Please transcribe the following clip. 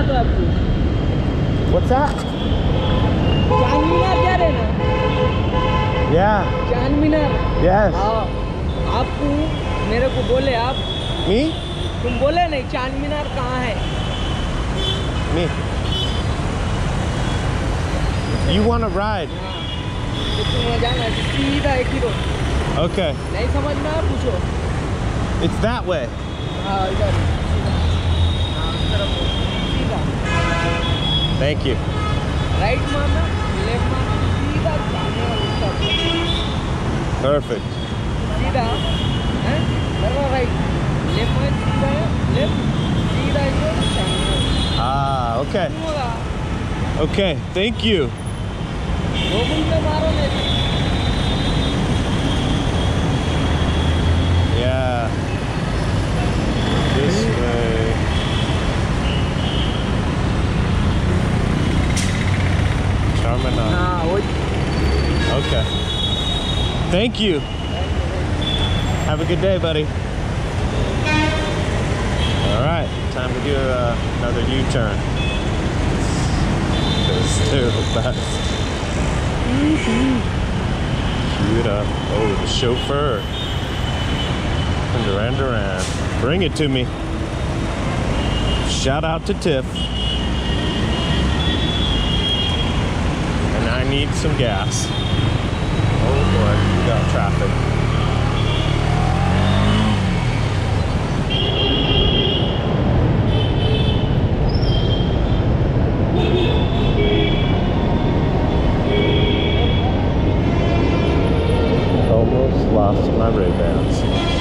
दिखा दो आपको What's that? चाँद मीनार जा रहे ना Yeah. चाँद मीनार Yes. हाँ आपको मेरे को बोले आप Me? तुम बोले नहीं चाँद मीनार कहाँ है Me. You want to ride? हाँ तो तुम जाना है, सीधा एक ही रोड Okay. नहीं समझ में आया पूछो It's that way. हाँ इधर Thank you. राइट मारना लेफ्ट मारना सीधा जाने वाला stop। Perfect. सीधा हैं बराबर राइट लेफ्ट में सीधा है लेफ्ट सीधा इधर जाने वाला। Ah, okay. नहीं होगा Okay. Thank you. दो घंटे मारो नहीं Thank you. Have a good day, buddy. All right, time to do uh, another U-turn. Because they're the best. Cue it up. Oh, the chauffeur. Duran Duran. Bring it to me. Shout out to Tiff. And I need some gas something. Almost lost my Ray-Bans.